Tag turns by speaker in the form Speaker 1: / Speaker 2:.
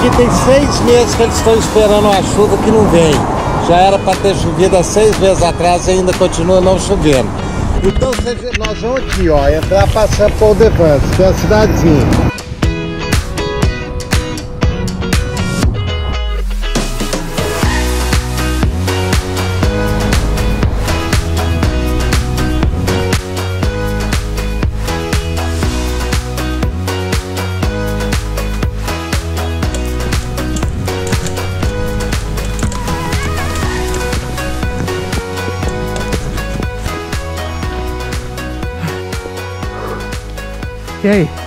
Speaker 1: aqui tem seis meses que eles estão esperando a chuva que não vem. Já era para ter chovido há seis meses atrás e ainda continua não chovendo. Então nós vamos aqui, ó, entrar passando por Devance, que é uma cidadezinha.
Speaker 2: Okay.